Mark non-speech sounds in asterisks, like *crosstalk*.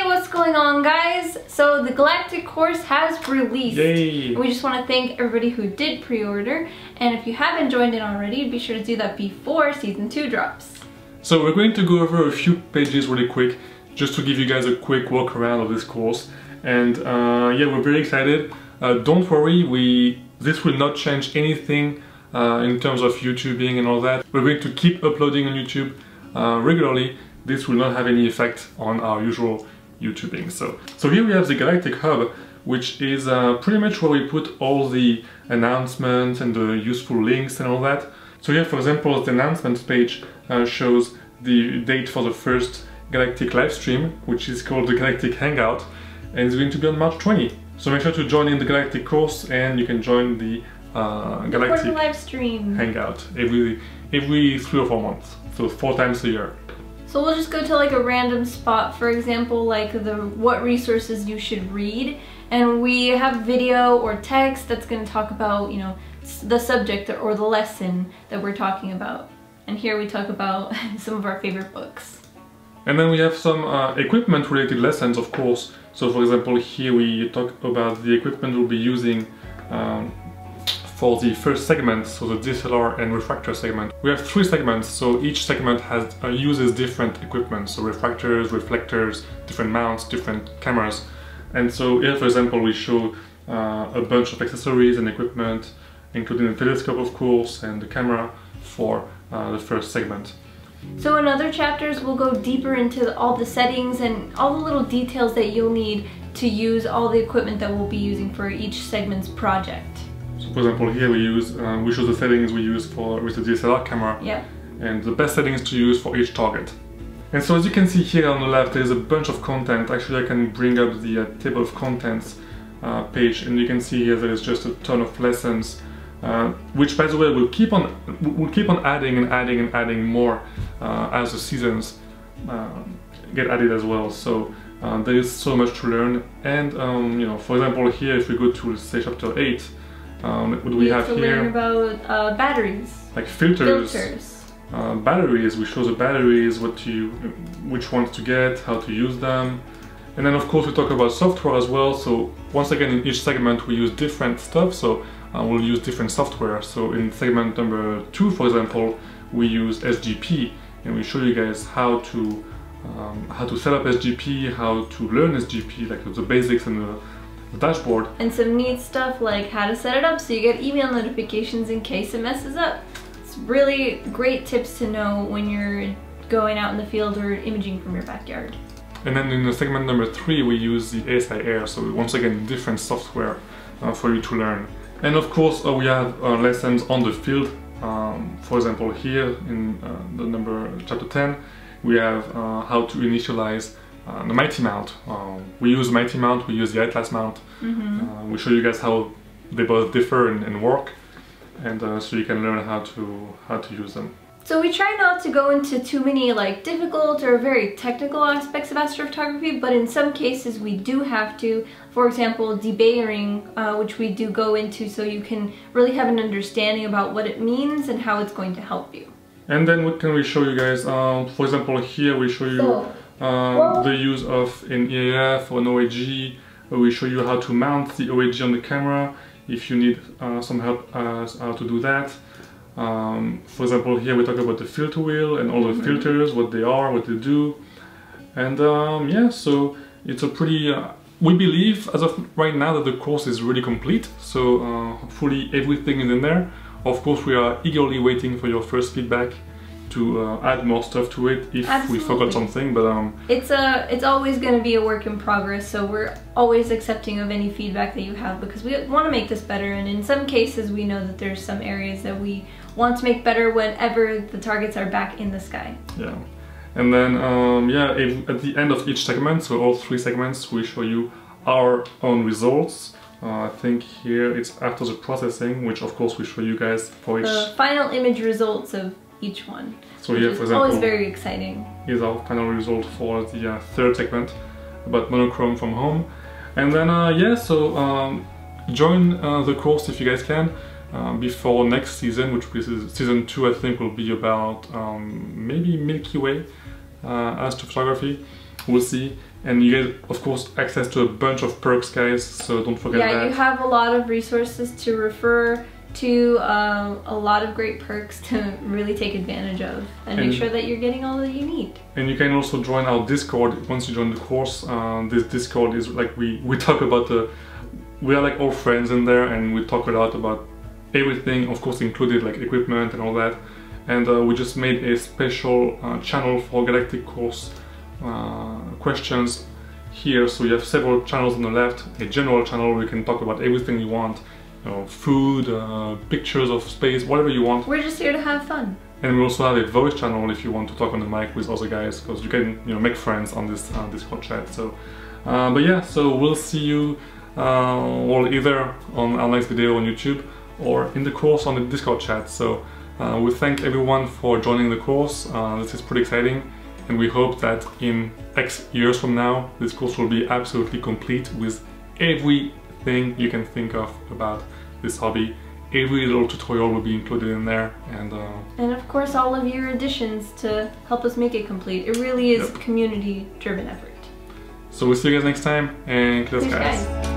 Hey, what's going on guys? So the Galactic course has released. Yay! We just want to thank everybody who did pre-order and if you haven't joined it already, be sure to do that before season 2 drops. So we're going to go over a few pages really quick just to give you guys a quick walk around of this course and uh, yeah we're very excited. Uh, don't worry, we this will not change anything uh, in terms of YouTubing and all that. We're going to keep uploading on YouTube uh, regularly. This will not have any effect on our usual YouTubing. So, so here we have the Galactic Hub, which is uh, pretty much where we put all the announcements and the useful links and all that. So here, for example, the announcements page uh, shows the date for the first Galactic live stream, which is called the Galactic Hangout, and it's going to be on March 20. So make sure to join in the Galactic course, and you can join the uh, Galactic live stream Hangout every every three or four months, so four times a year. So we'll just go to like a random spot, for example, like the what resources you should read. And we have video or text that's going to talk about, you know, the subject or the lesson that we're talking about. And here we talk about *laughs* some of our favorite books. And then we have some uh, equipment related lessons, of course. So for example, here we talk about the equipment we'll be using um, for the first segment, so the DSLR and refractor segment. We have three segments, so each segment has uh, uses different equipment, so refractors, reflectors, different mounts, different cameras. And so here, for example, we show uh, a bunch of accessories and equipment, including the telescope, of course, and the camera for uh, the first segment. So in other chapters, we'll go deeper into all the settings and all the little details that you'll need to use all the equipment that we'll be using for each segment's project. For example, here we use, uh, we show the settings we use for with the DSLR camera yeah. and the best settings to use for each target. And so as you can see here on the left, there's a bunch of content. Actually, I can bring up the uh, table of contents uh, page and you can see here there is just a ton of lessons uh, which by the way we'll keep on we'll keep on adding and adding and adding more uh, as the seasons uh, get added as well so uh, there is so much to learn and um, you know for example here if we go to say chapter 8 um, what do we, we have, have to here? learn about uh, batteries. Like filters. Filters. Uh, batteries, we show the batteries, what you, which ones to get, how to use them. And then of course we talk about software as well. So once again in each segment we use different stuff. So uh, we'll use different software. So in segment number two, for example, we use SGP and we show you guys how to um, how to set up SGP, how to learn SGP, like the basics and the the dashboard. And some neat stuff like how to set it up so you get email notifications in case it messes up. It's really great tips to know when you're going out in the field or imaging from your backyard. And then in the segment number three, we use the ASI Air, so once again, different software uh, for you to learn. And of course, uh, we have uh, lessons on the field. Um, for example, here in uh, the number chapter 10, we have uh, how to initialize uh, the Mighty Mount. Uh, we use Mighty Mount, we use the Atlas Mount. Mm -hmm. we show you guys how they both differ and, and work, and uh, so you can learn how to how to use them. So we try not to go into too many like difficult or very technical aspects of astrophotography, but in some cases we do have to. For example, debayering, uh, which we do go into so you can really have an understanding about what it means and how it's going to help you. And then what can we show you guys? Um, for example, here we show you so, um, the use of an EAF or an OAG. We show you how to mount the OAG on the camera if you need uh, some help uh, how to do that. Um, for example, here we talk about the filter wheel and all the mm -hmm. filters, what they are, what they do. And um, yeah, so it's a pretty, uh, we believe as of right now that the course is really complete. So uh, hopefully everything is in there. Of course, we are eagerly waiting for your first feedback to uh, add more stuff to it if Absolutely. we forgot something but um it's a it's always going to be a work in progress so we're always accepting of any feedback that you have because we want to make this better and in some cases we know that there's some areas that we want to make better whenever the targets are back in the sky. Yeah. And then um yeah if, at the end of each segment so all three segments we show you our own results. Uh, I think here it's after the processing, which of course we show you guys for each... The final image results of each one. So yeah, for example, always very exciting. Here's our final result for the uh, third segment about monochrome from home. And then, uh, yeah, so um, join uh, the course if you guys can uh, before next season, which is season two, I think, will be about um, maybe Milky Way uh, astrophotography. We'll see. And you get, of course, access to a bunch of perks, guys, so don't forget yeah, that. you have a lot of resources to refer to, um, a lot of great perks to really take advantage of and, And- make sure that you're getting all that you need. And you can also join our Discord once you join the course. Uh, this Discord is like we we talk about the we are like all friends in there, and we talk a lot about everything, of course, included like equipment and all that. And uh, we just made a special uh, channel for Galactic Course uh, questions here. So you have several channels on the left, a general channel where you can talk about everything you want, you know, food, uh, pictures of space, whatever you want. We're just here to have fun. And we also have a voice channel if you want to talk on the mic with other guys, because you can you know make friends on this uh, Discord chat. So, uh, but yeah, so we'll see you uh, well either on our next video on YouTube or in the course on the Discord chat. So uh, we thank everyone for joining the course. Uh, this is pretty exciting, and we hope that in X years from now, this course will be absolutely complete with everything you can think of about this hobby. Every little tutorial will be included in there, and. Uh, And of course, all of your additions to help us make it complete. It really is Yep. community driven effort. So we'll see you guys next time and Thanks, skies. guys.